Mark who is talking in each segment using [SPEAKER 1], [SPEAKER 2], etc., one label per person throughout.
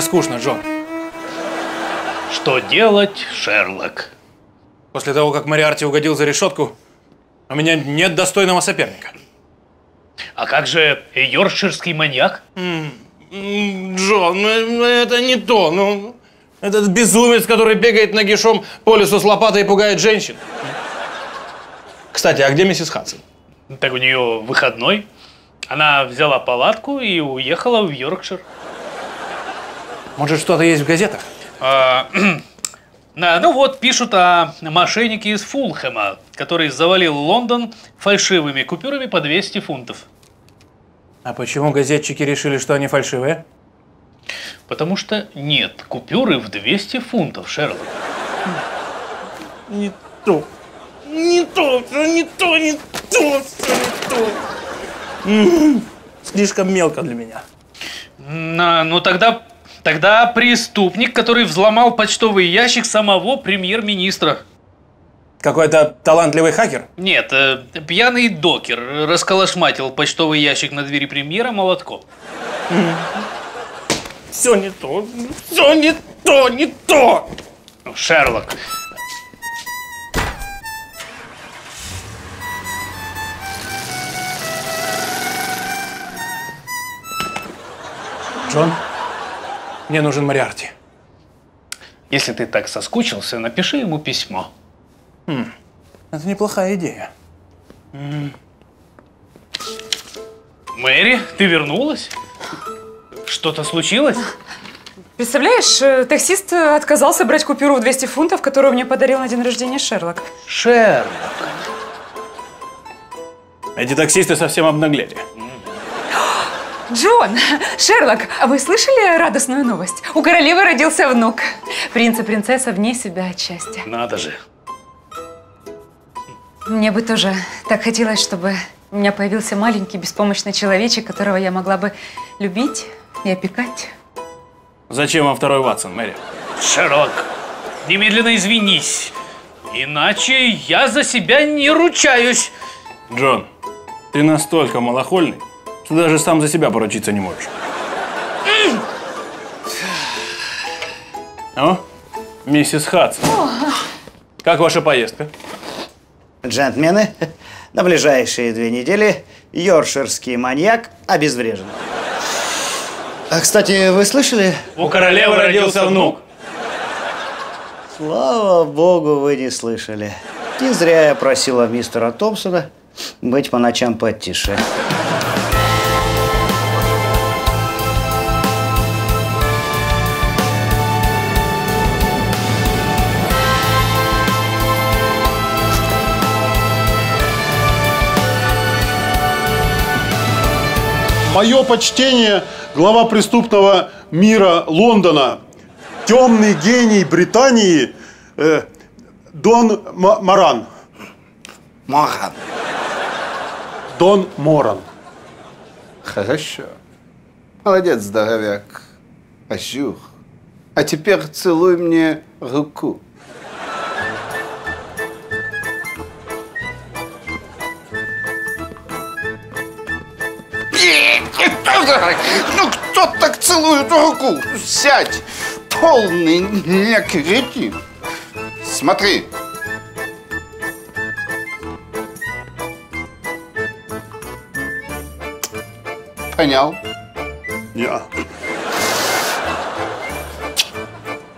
[SPEAKER 1] Мне скучно, Джон.
[SPEAKER 2] Что делать, Шерлок?
[SPEAKER 1] После того, как Мариарти угодил за решетку, у меня нет достойного соперника.
[SPEAKER 2] А как же йоркширский маньяк?
[SPEAKER 1] М, Джон, ну это не то. Ну, этот безумец, который бегает нагишом по лесу с лопатой и пугает женщин. Кстати, а где миссис Хадсон?
[SPEAKER 2] Так у нее выходной. Она взяла палатку и уехала в Йоркшир.
[SPEAKER 1] Может, что-то есть в газетах?
[SPEAKER 2] А, ну вот, пишут о мошеннике из Фулхэма, который завалил Лондон фальшивыми купюрами по 200 фунтов.
[SPEAKER 1] А почему газетчики решили, что они фальшивые?
[SPEAKER 2] Потому что нет купюры в 200 фунтов, Шерлок.
[SPEAKER 1] Не то. Не то, не то, не то, не то. Слишком мелко для меня.
[SPEAKER 2] На- ну тогда, тогда преступник, который взломал почтовый ящик самого премьер-министра.
[SPEAKER 1] Какой-то талантливый хакер?
[SPEAKER 2] Нет, э, пьяный докер расколошматил почтовый ящик на двери премьера молотком.
[SPEAKER 1] Все не то, все не то, не то.
[SPEAKER 2] Ну, Шерлок,
[SPEAKER 1] Джон, мне нужен Мариарти.
[SPEAKER 2] если ты так соскучился, напиши ему письмо.
[SPEAKER 1] Это неплохая идея.
[SPEAKER 2] Мэри, ты вернулась? Что-то случилось?
[SPEAKER 3] Представляешь, э, таксист э, отказался брать купюру в 200 фунтов, которую мне подарил на день рождения Шерлок.
[SPEAKER 2] Шерлок.
[SPEAKER 1] Эти таксисты совсем обнаглели.
[SPEAKER 3] Джон, Шерлок, а вы слышали радостную новость? У королевы родился внук. Принц и принцесса вне себя от счастья.
[SPEAKER 2] Надо же.
[SPEAKER 3] Мне бы тоже так хотелось, чтобы у меня появился маленький беспомощный человечек, которого я могла бы любить и опекать.
[SPEAKER 1] Зачем вам второй Ватсон, Мэри?
[SPEAKER 2] Шерлок, немедленно извинись. Иначе я за себя не ручаюсь.
[SPEAKER 1] Джон, ты настолько малохольный, что даже сам за себя поручиться не можешь. О, миссис Хадсон. Как ваша поездка?
[SPEAKER 4] Джентльмены, на ближайшие две недели йоркширский маньяк обезврежен. А, кстати, вы слышали?
[SPEAKER 1] У королевы родился внук.
[SPEAKER 4] Слава богу, вы не слышали. Не зря я просила мистера Томпсона быть по ночам потише.
[SPEAKER 5] Мое почтение, глава преступного мира Лондона, темный гений Британии э, Дон М- Маран.
[SPEAKER 4] Махан.
[SPEAKER 5] Дон Моран.
[SPEAKER 6] Хорошо. Молодец, здоровяк. Ажур. А теперь целуй мне руку. Ну кто так целует руку? Сядь! Полный некретин. Смотри. Понял?
[SPEAKER 5] Я.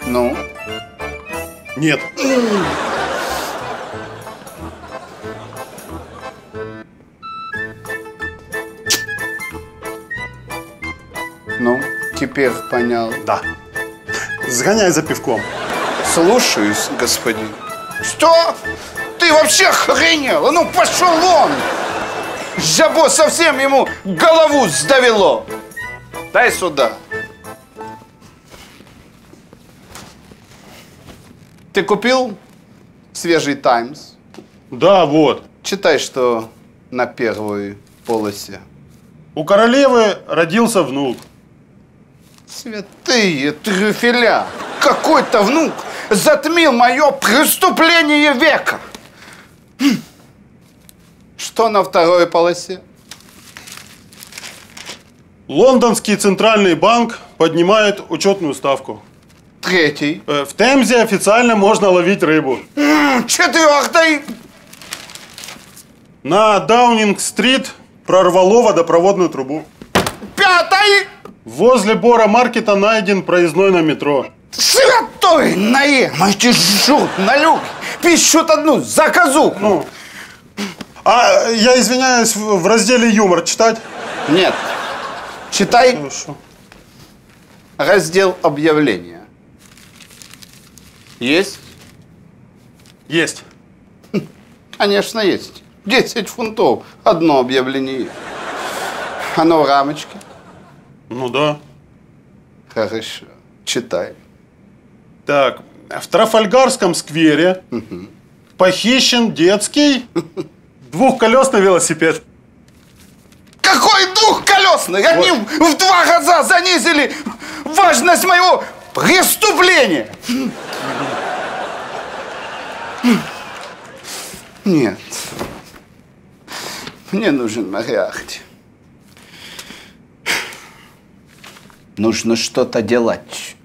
[SPEAKER 6] Ну?
[SPEAKER 5] Нет.
[SPEAKER 6] Ну, теперь понял.
[SPEAKER 5] Да. Сгоняй за пивком.
[SPEAKER 6] Слушаюсь, господин. Что? Ты вообще охренел? Ну пошел вон! Жабо совсем ему голову сдавило. Дай сюда. Ты купил свежий Таймс?
[SPEAKER 5] Да, вот.
[SPEAKER 6] Читай, что на первой полосе.
[SPEAKER 5] У королевы родился внук.
[SPEAKER 6] Святые трюфеля! Какой-то внук затмил мое преступление века! Хм. Что на второй полосе?
[SPEAKER 5] Лондонский центральный банк поднимает учетную ставку.
[SPEAKER 6] Третий.
[SPEAKER 5] Э, В Темзе официально можно ловить рыбу.
[SPEAKER 6] Четвертый.
[SPEAKER 5] На Даунинг-стрит прорвало водопроводную трубу.
[SPEAKER 6] Пятый.
[SPEAKER 5] Возле Бора Маркета найден проездной на метро.
[SPEAKER 6] Святой наем. Эти жут на люк. Пишут одну заказуху.
[SPEAKER 5] Ну, а я извиняюсь, в в разделе юмор читать?
[SPEAKER 6] Нет. Читай
[SPEAKER 5] Хорошо.
[SPEAKER 6] раздел объявления. Есть?
[SPEAKER 5] Есть.
[SPEAKER 6] Конечно, есть. 10 фунтов. Одно объявление. Оно в рамочке.
[SPEAKER 5] Ну да.
[SPEAKER 6] Хорошо. Читай.
[SPEAKER 5] Так, в Трафальгарском сквере похищен детский двухколесный велосипед.
[SPEAKER 6] Какой двухколесный? Они в два раза занизили важность моего преступления. Нет. Мне нужен Мариарти. Нужно что-то делать.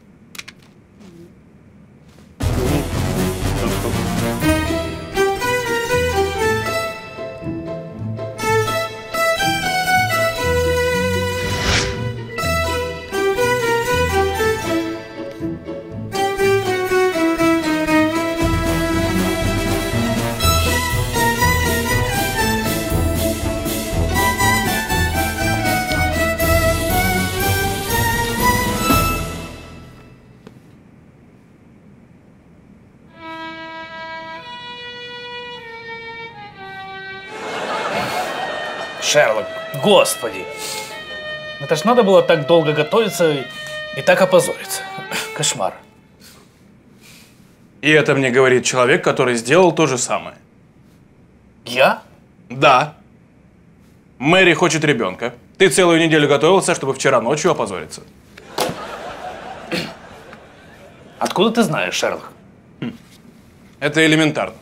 [SPEAKER 2] Шерлок, господи. Это ж надо было так долго готовиться и, так опозориться. Кошмар.
[SPEAKER 1] И это мне говорит человек, который сделал то же самое.
[SPEAKER 2] Я?
[SPEAKER 1] Да. Мэри хочет ребенка. Ты целую неделю готовился, чтобы вчера ночью опозориться.
[SPEAKER 2] Откуда ты знаешь, Шерлок?
[SPEAKER 1] Это элементарно.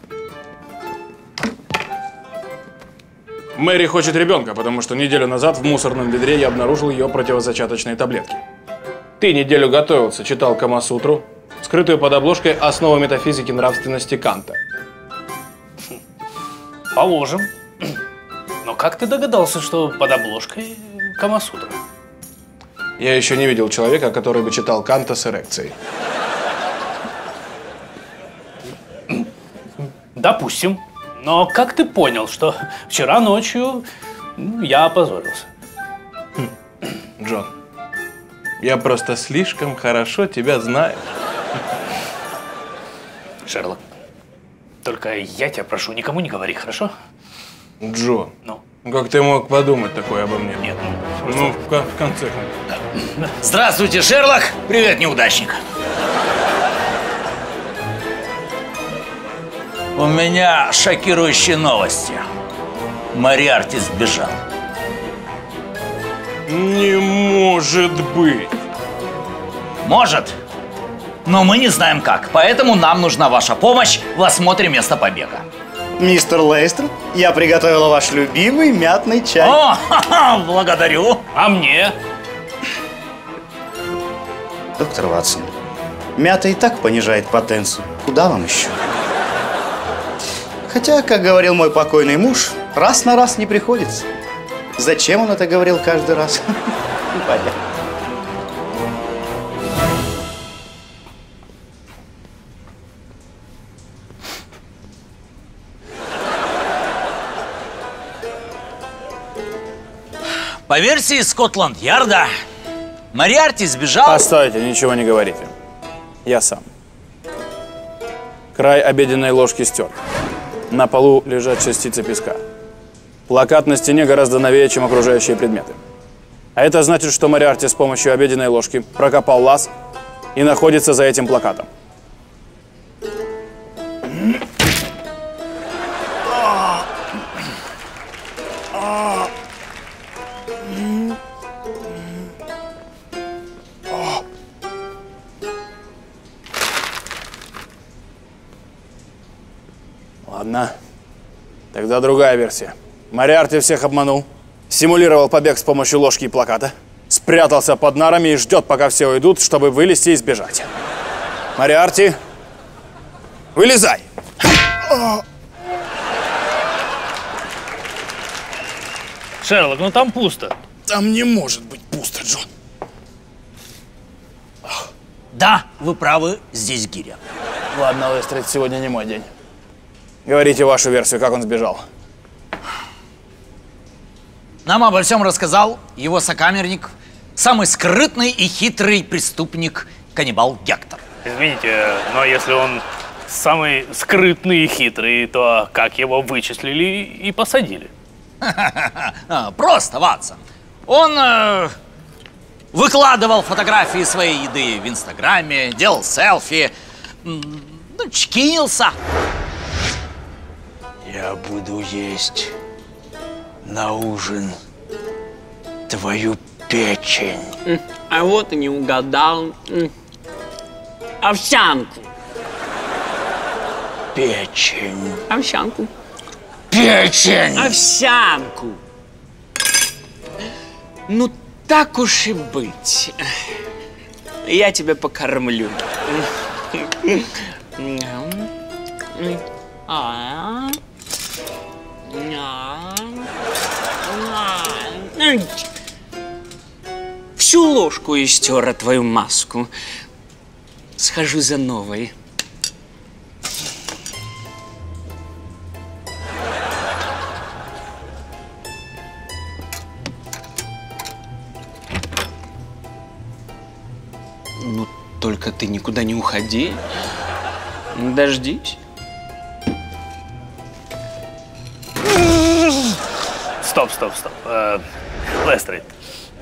[SPEAKER 1] Мэри хочет ребенка, потому что неделю назад в мусорном ведре я обнаружил ее противозачаточные таблетки. Ты неделю готовился, читал Камасутру, скрытую под обложкой «Основа метафизики нравственности Канта».
[SPEAKER 2] Положим. Но как ты догадался, что под обложкой Камасутра?
[SPEAKER 1] Я еще не видел человека, который бы читал Канта с эрекцией.
[SPEAKER 2] Допустим. Но как ты понял, что вчера ночью ну, я опозорился?
[SPEAKER 1] Джон, я просто слишком хорошо тебя знаю.
[SPEAKER 2] Шерлок, только я тебя прошу, никому не говори, хорошо?
[SPEAKER 1] Джон,
[SPEAKER 2] Ну,
[SPEAKER 1] как ты мог подумать такое обо мне?
[SPEAKER 2] нет.
[SPEAKER 1] Ну, в, кон- в конце концов.
[SPEAKER 7] Здравствуйте, Шерлок! Привет, неудачник! У меня шокирующие новости. Мариарти сбежал.
[SPEAKER 1] Не может быть.
[SPEAKER 7] Может, но мы не знаем как, поэтому нам нужна ваша помощь в осмотре места побега.
[SPEAKER 4] Мистер Лейстер, я приготовила ваш любимый мятный чай.
[SPEAKER 7] О, ха-ха, благодарю.
[SPEAKER 2] А мне?
[SPEAKER 4] Доктор Ватсон, мята и так понижает потенцию. Куда вам еще? Хотя, как говорил мой покойный муж, раз на раз не приходится. Зачем он это говорил каждый раз? Непонятно.
[SPEAKER 7] По версии Скотланд-Ярда, Мариарти сбежал...
[SPEAKER 1] Оставьте, ничего не говорите. Я сам. Край обеденной ложки стер. На полу лежат частицы песка. Плакат на стене гораздо новее, чем окружающие предметы. А это значит, что Мариарти с помощью обеденной ложки прокопал лаз и находится за этим плакатом. Тогда другая версия. Мариарти всех обманул, симулировал побег с помощью ложки и плаката, спрятался под нарами и ждет, пока все уйдут, чтобы вылезти и сбежать. Мариарти, вылезай!
[SPEAKER 2] Шерлок, ну там пусто.
[SPEAKER 1] Там не может быть пусто, Джон.
[SPEAKER 7] Да, вы правы, здесь гиря.
[SPEAKER 1] Ладно, Лестрид, сегодня не мой день. Говорите вашу версию, как он сбежал.
[SPEAKER 7] Нам обо всем рассказал его сокамерник, самый скрытный и хитрый преступник, каннибал Гектор.
[SPEAKER 2] Извините, но если он самый скрытный и хитрый, то как его вычислили и посадили?
[SPEAKER 7] А, Просто, Ватсон. Он э, выкладывал фотографии своей еды в Инстаграме, делал селфи, ну, чкинился.
[SPEAKER 8] Я буду есть на ужин твою печень.
[SPEAKER 9] А вот и не угадал. Овсянку.
[SPEAKER 8] Печень.
[SPEAKER 9] Овсянку.
[SPEAKER 8] Печень!
[SPEAKER 9] Овсянку. Ну, так уж и быть. Я тебя покормлю. А. Всю ложку истера твою маску. Схожу за новой. Ну, только ты никуда не уходи. Дождись.
[SPEAKER 2] Стоп, стоп, стоп. Э, Лестрид,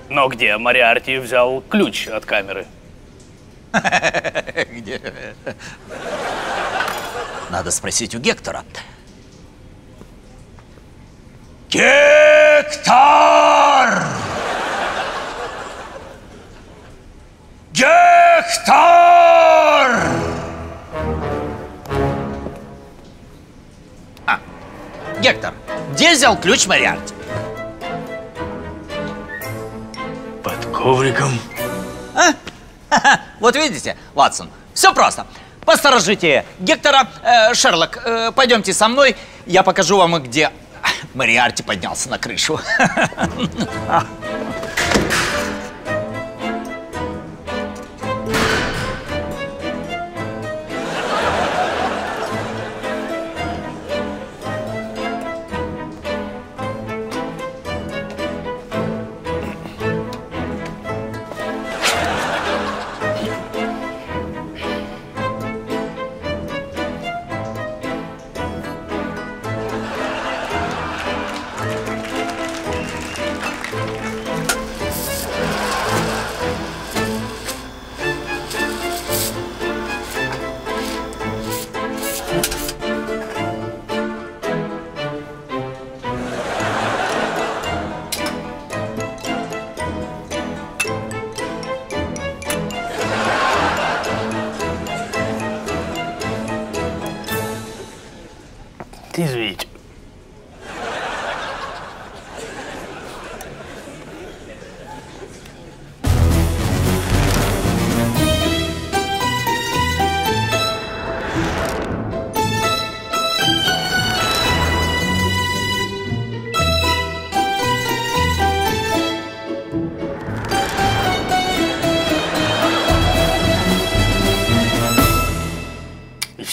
[SPEAKER 2] но где Мариарти взял ключ от камеры?
[SPEAKER 7] Где? Надо спросить у Гектора. Гектор! Гектор! А, Гектор, где взял ключ Мариарти?
[SPEAKER 8] Ковриком.
[SPEAKER 7] Вот видите, Ватсон, все просто. Посторожите Гектора. Э, Шерлок, э, пойдемте со мной, я покажу вам, где Мариарти поднялся на крышу.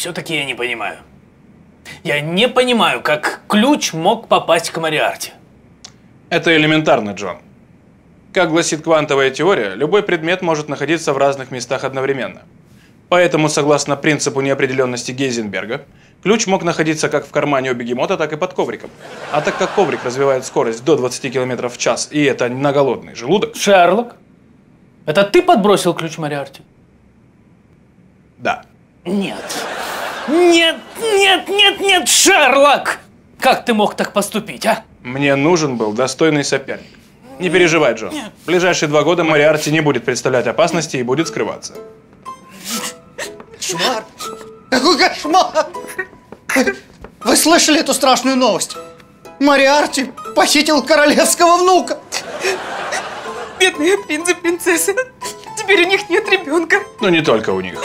[SPEAKER 2] все-таки я не понимаю. Я не понимаю, как ключ мог попасть к Мариарте.
[SPEAKER 1] Это элементарно, Джон. Как гласит квантовая теория, любой предмет может находиться в разных местах одновременно. Поэтому, согласно принципу неопределенности Гейзенберга, ключ мог находиться как в кармане у бегемота, так и под ковриком. А так как коврик развивает скорость до 20 км в час, и это на голодный желудок,
[SPEAKER 2] Шерлок, это ты подбросил ключ Мариарте?
[SPEAKER 1] да.
[SPEAKER 2] Нет. Нет, нет, нет, нет, Шерлок! Как ты мог так поступить, а?
[SPEAKER 1] Мне нужен был достойный соперник. Не переживай, Джон. В ближайшие два года Мариарти не будет представлять опасности и будет скрываться.
[SPEAKER 6] Кошмар! Какой кошмар! Вы слышали эту страшную новость? Мариарти похитил королевского внука.
[SPEAKER 9] Бедные принцы и принцессы. Теперь у них нет ребенка.
[SPEAKER 1] Ну, не только у них.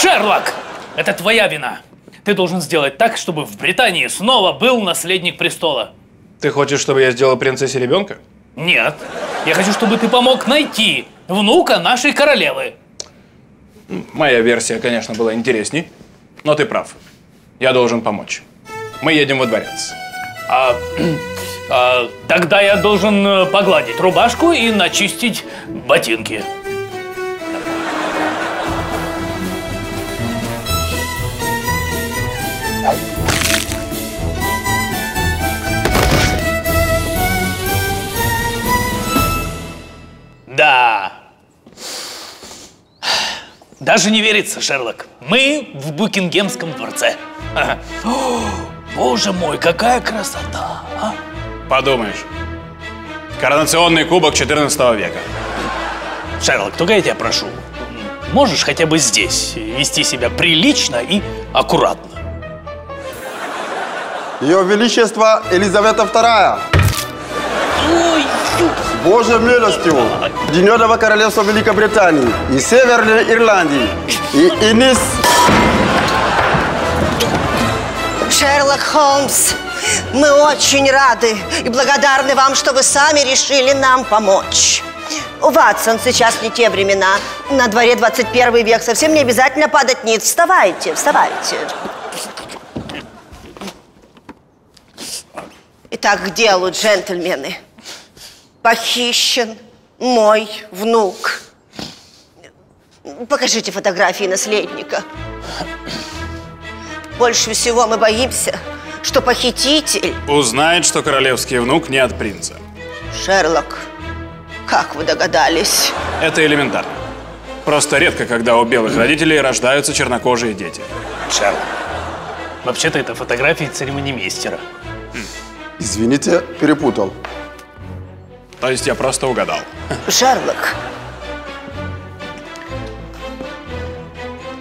[SPEAKER 2] Шерлок! Это твоя вина. Ты должен сделать так, чтобы в Британии снова был наследник престола.
[SPEAKER 1] Ты хочешь, чтобы я сделал принцессе ребенка?
[SPEAKER 2] Нет. Я хочу, чтобы ты помог найти внука нашей королевы.
[SPEAKER 1] Моя версия, конечно, была интересней, но ты прав. Я должен помочь. Мы едем во дворец.
[SPEAKER 2] А, а, тогда я должен э, погладить рубашку и начистить ботинки. Да. Даже не верится, Шерлок. Мы в Букингемском дворце. О, Боже мой, какая красота! а?
[SPEAKER 1] Подумаешь. Коронационный кубок 14 века.
[SPEAKER 2] Шерлок, только я тебя прошу, можешь хотя бы здесь вести себя прилично и аккуратно?
[SPEAKER 5] Ее Величество Елизавета II. Боже милостиву, Единенного Королевства Великобритании и Северной Ирландии и Инис
[SPEAKER 10] Шерлок Холмс, мы очень рады и благодарны вам, что вы сами решили нам помочь. Ватсон, сейчас не те времена. На дворе 21 век. Совсем не обязательно падать ниц. Вставайте, вставайте. Итак, к делу, джентльмены. Похищен мой внук. Покажите фотографии наследника. Больше всего мы боимся, что похититель
[SPEAKER 1] Узнает, что королевский внук не от принца.
[SPEAKER 10] Шерлок. Как вы догадались?
[SPEAKER 1] Это элементарно. Просто редко, когда у белых родителей рождаются чернокожие дети.
[SPEAKER 2] Шерлок. Вообще-то это фотографии церемонимейстера.
[SPEAKER 5] Извините, перепутал.
[SPEAKER 1] То есть я просто угадал.
[SPEAKER 10] Шерлок.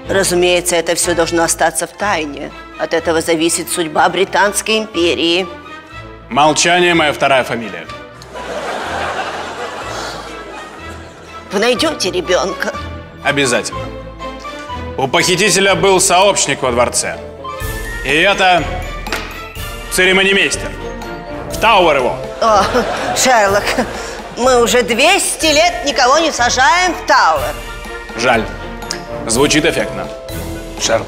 [SPEAKER 10] Разумеется, это все должно остаться в тайне. От этого зависит судьба Британской империи.
[SPEAKER 1] Молчание – моя вторая фамилия.
[SPEAKER 10] Вы найдете ребенка.
[SPEAKER 1] Обязательно. У похитителя был сообщник во дворце. И это церемониймейстер. Тауэр его.
[SPEAKER 10] О, Шерлок, мы уже 200 лет никого не сажаем в Тауэр.
[SPEAKER 1] Жаль. Звучит эффектно.
[SPEAKER 2] Шерлок,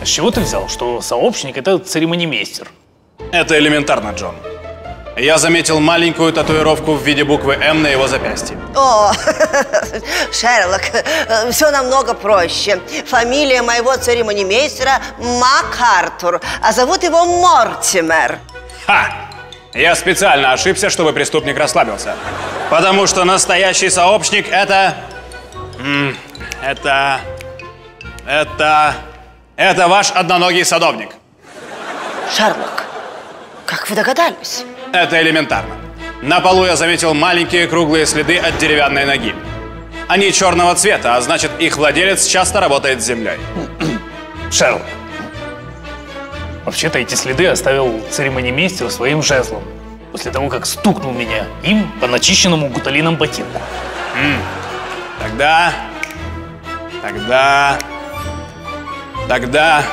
[SPEAKER 2] а с чего ты взял, что сообщник это церемониймейстер?
[SPEAKER 1] Это элементарно, Джон. Я заметил маленькую татуировку в виде буквы «М» на его запястье.
[SPEAKER 10] О, Шерлок, все намного проще. Фамилия моего церемонимейстера МакАртур, а зовут его Мортимер.
[SPEAKER 1] Ха! Я специально ошибся, чтобы преступник расслабился. Потому что настоящий сообщник это... Это... Это... Это ваш одноногий садовник.
[SPEAKER 10] Шерлок, как вы догадались?
[SPEAKER 1] Это элементарно. На полу я заметил маленькие круглые следы от деревянной ноги. Они черного цвета, а значит их владелец часто работает с землей.
[SPEAKER 2] Шерлок. Вообще-то эти следы оставил церемонимейстер своим жезлом. После того, как стукнул меня им по начищенному гуталином ботинку.
[SPEAKER 1] Тогда... Тогда... Тогда...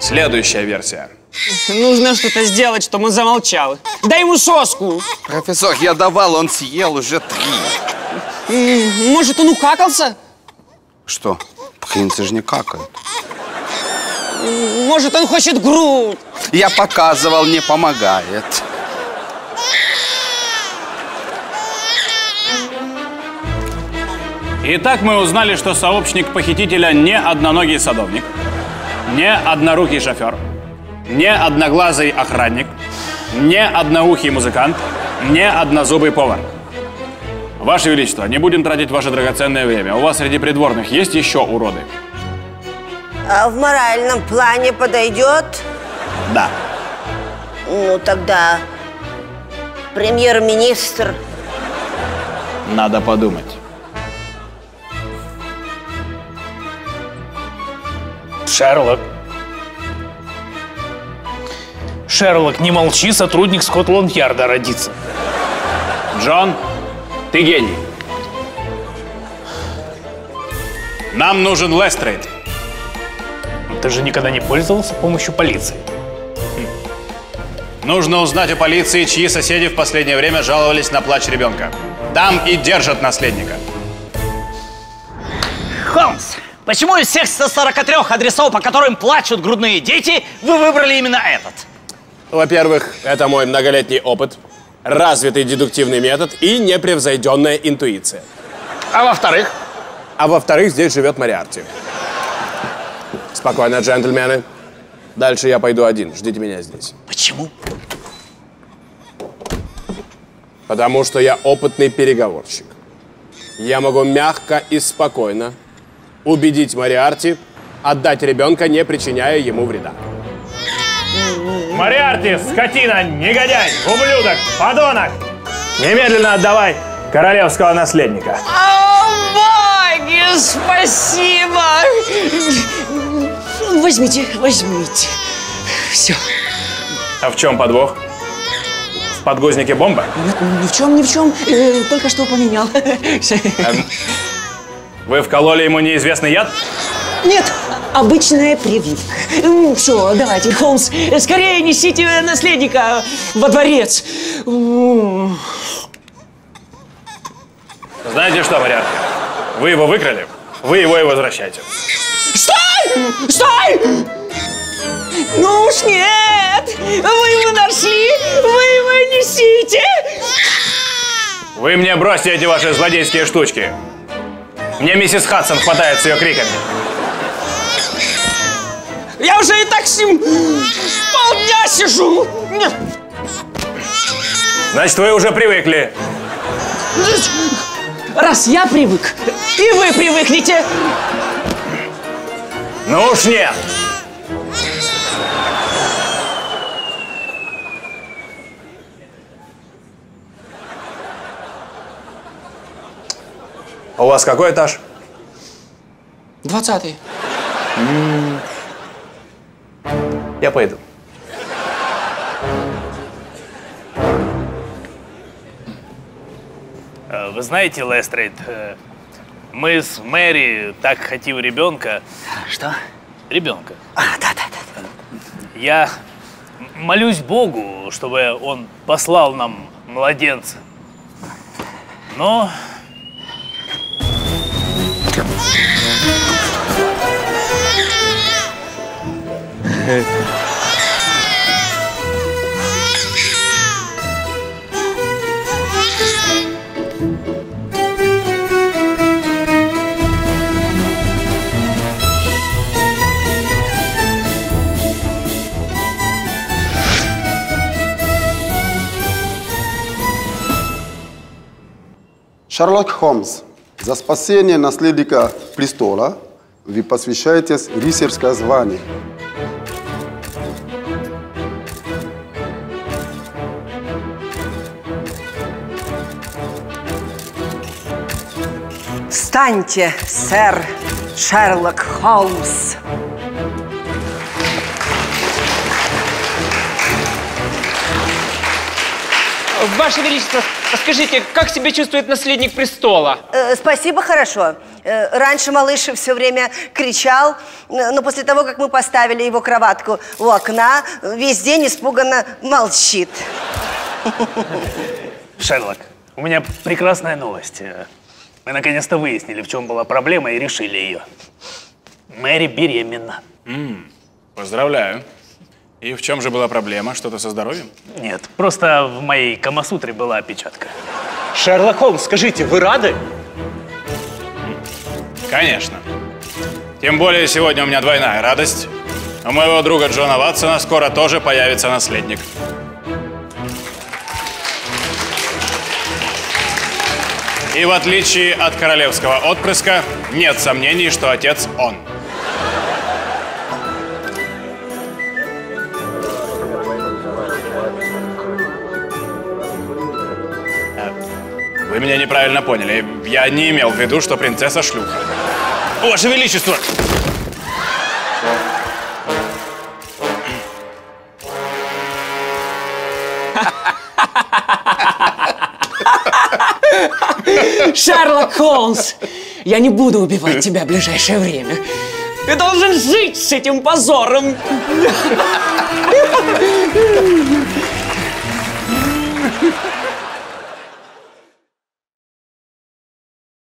[SPEAKER 1] Следующая версия.
[SPEAKER 9] Нужно что-то сделать, чтобы он замолчал. Дай ему соску.
[SPEAKER 6] Профессор, я давал, он съел уже три.
[SPEAKER 9] М, Может, он укакался?
[SPEAKER 6] Что? Принцы же не какают.
[SPEAKER 9] Может, он хочет грудь?
[SPEAKER 6] Я показывал, не помогает.
[SPEAKER 1] Итак, мы узнали, что сообщник похитителя не одноногий садовник, не однорукий шофер, не одноглазый охранник, не одноухий музыкант, не однозубый повар. Ваше Величество, не будем тратить ваше драгоценное время. У вас среди придворных есть еще уроды?
[SPEAKER 10] А, в моральном плане подойдет?
[SPEAKER 1] Да.
[SPEAKER 10] Ну тогда премьер-министр.
[SPEAKER 1] Надо подумать.
[SPEAKER 2] Шерлок. Шерлок, не молчи, сотрудник Скотланд-Ярда родится.
[SPEAKER 1] Джон, ты гений. Нам нужен Лестрейд.
[SPEAKER 2] Ты же никогда не пользовался помощью полиции.
[SPEAKER 1] Нужно узнать у полиции, чьи соседи в последнее время жаловались на плач ребенка. Там и держат наследника.
[SPEAKER 7] Холмс, почему из всех 143 адресов, по которым плачут грудные дети, вы выбрали именно этот?
[SPEAKER 11] Во-первых, это мой многолетний опыт, развитый дедуктивный метод и непревзойденная интуиция.
[SPEAKER 8] А во-вторых?
[SPEAKER 11] А во-вторых, здесь живет Мариарти. Спокойно, джентльмены. Дальше я пойду один. Ждите меня здесь.
[SPEAKER 7] Почему?
[SPEAKER 11] Потому что я опытный переговорщик. Я могу мягко и спокойно убедить Мариарти отдать ребенка, не причиняя ему вреда.
[SPEAKER 1] Мариарти, скотина, негодяй, ублюдок, подонок! Немедленно отдавай королевского наследника.
[SPEAKER 9] О, боги, спасибо! Возьмите, возьмите. Все.
[SPEAKER 1] А в чем подвох? В подгузнике бомба?
[SPEAKER 9] Нет, ни в чем, ни в чем. Э, только что поменял.
[SPEAKER 1] Эм, Вы вкололи ему неизвестный яд?
[SPEAKER 9] Нет, обычная прививка. Все, давайте, Холмс, скорее несите наследника во дворец.
[SPEAKER 1] Знаете что, Мариарти? Вы его выкрали, вы его и возвращаете.
[SPEAKER 9] Стой! Стой! Ну уж нет! Вы его нашли! Вы его несите!
[SPEAKER 1] Вы мне бросьте эти ваши злодейские штучки. Мне миссис Хадсон хватает с ее криками.
[SPEAKER 9] Я уже и так с ним полдня сижу!
[SPEAKER 1] Значит, вы уже привыкли.
[SPEAKER 9] Раз я привык, и вы привыкнете!
[SPEAKER 1] Ну уж нет. А у вас какой этаж?
[SPEAKER 9] Двадцатый.
[SPEAKER 1] Я пойду.
[SPEAKER 2] Вы знаете, Лестрейд, э, мы с Мэри так хотим ребенка.
[SPEAKER 7] Что?
[SPEAKER 2] Ребенка.
[SPEAKER 7] А, да, да, да.
[SPEAKER 2] Я молюсь Богу, чтобы он послал нам младенца. Но
[SPEAKER 5] Шерлок Холмс, за спасение наследника престола вы посвящаетесь рыцарское звание.
[SPEAKER 10] Встаньте, сэр Шерлок Холмс.
[SPEAKER 9] Ваше Величество, скажите, как себя чувствует наследник престола?
[SPEAKER 10] Э, спасибо, хорошо. Э, раньше малыш все время кричал, э, но после того, как мы поставили его кроватку у окна, весь день испуганно молчит.
[SPEAKER 2] Шерлок, у меня прекрасная новость. Мы наконец-то выяснили, в чем была проблема и решили ее. Мэри беременна.
[SPEAKER 1] Поздравляю. И в чем же была проблема? Что-то со здоровьем?
[SPEAKER 2] Нет, просто в моей камасутре была опечатка.
[SPEAKER 12] Шерлок Холмс, скажите, вы рады?
[SPEAKER 1] Конечно. Тем более сегодня у меня двойная радость. У моего друга Джона Ватсона скоро тоже появится наследник. И в отличие от королевского отпрыска, нет сомнений, что отец он. Вы меня неправильно поняли. Я не имел в виду, что принцесса шлюха. Ваше Величество!
[SPEAKER 9] Шерлок Холмс, я не буду убивать тебя в ближайшее время. Ты должен жить с этим позором.